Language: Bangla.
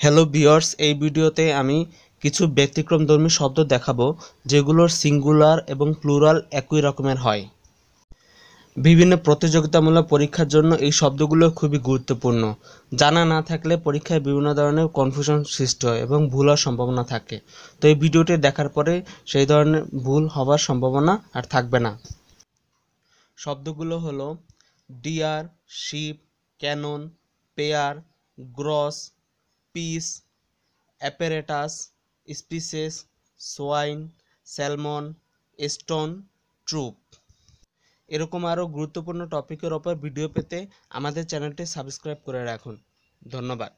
হ্যালো ভিউয়ার্স এই ভিডিওতে আমি কিছু ব্যতিক্রমধর্মী শব্দ দেখাবো, যেগুলোর সিঙ্গুলার এবং প্লুরাল একই রকমের হয়। বিভিন্ন প্রতিযোগিতামূলক পরীক্ষার জন্য এই শব্দগুলো খুবই গুরুত্বপূর্ণ। জানা না থাকলে পরীক্ষায় বিভিন্ন ধরনের কনফিউশন সৃষ্টি হয় এবং ভুল হওয়ার সম্ভাবনা থাকে। তো এই ভিডিওটি দেখার পরে সেই ধরনের ভুল হওয়ার সম্ভাবনা আর থাকবে না। শব্দগুলো হলো deer sheep cannon pair gross piece, apparatus, species, swine, salmon, stone, troop. এরকম আরও গুরুত্বপূর্ণ টপিকের ওপর ভিডিও পেতে আমাদের চ্যানেলটি সাবস্ক্রাইব করে রাখুন। ধন্যবাদ।